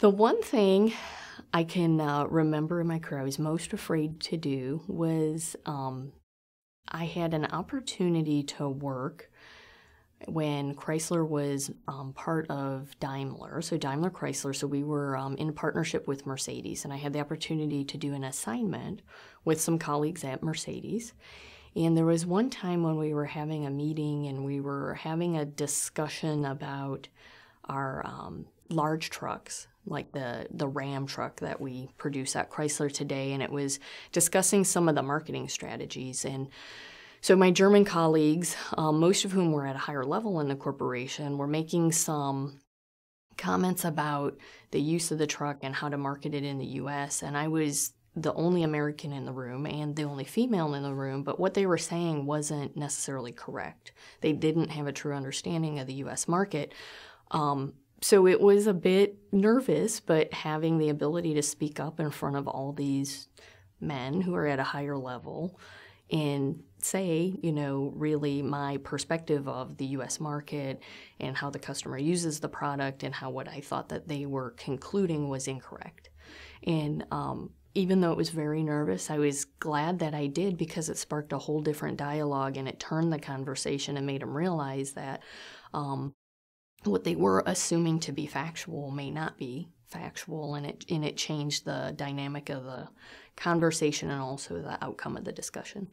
The one thing I can uh, remember in my career I was most afraid to do was um, I had an opportunity to work when Chrysler was um, part of Daimler, so Daimler Chrysler. So we were um, in partnership with Mercedes, and I had the opportunity to do an assignment with some colleagues at Mercedes. And there was one time when we were having a meeting and we were having a discussion about our um, large trucks, like the, the Ram truck that we produce at Chrysler today. And it was discussing some of the marketing strategies. And so, my German colleagues, um, most of whom were at a higher level in the corporation, were making some comments about the use of the truck and how to market it in the US. And I was the only American in the room and the only female in the room, but what they were saying wasn't necessarily correct. They didn't have a true understanding of the US market. Um, so it was a bit nervous, but having the ability to speak up in front of all these men who are at a higher level and say, you know, really my perspective of the US market and how the customer uses the product and how what I thought that they were concluding was incorrect. And um, even though it was very nervous, I was glad that I did because it sparked a whole different dialogue and it turned the conversation and made them realize that um, what they were assuming to be factual may not be factual and it and it changed the dynamic of the conversation and also the outcome of the discussion.